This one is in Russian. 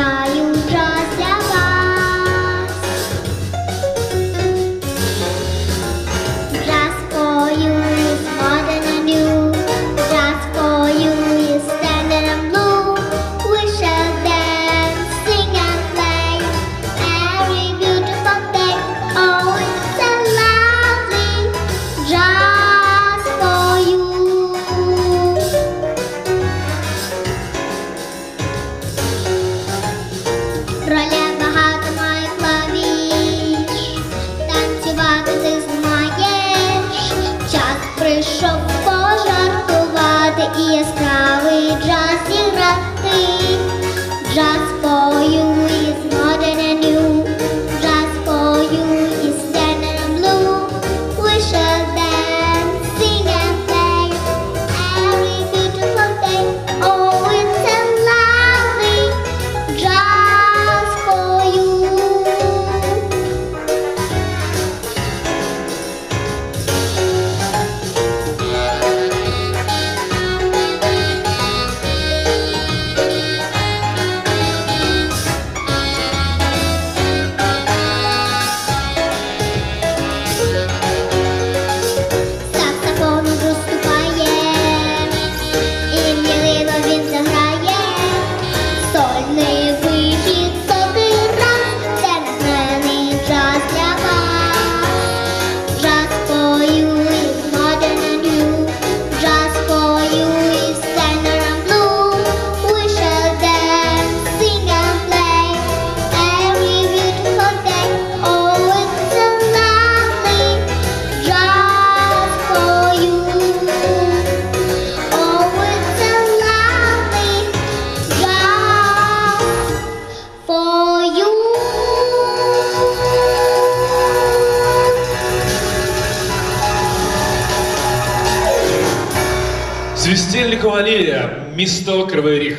Bye. поездка. Свістільникова Лілія, місто Кривий Ріг.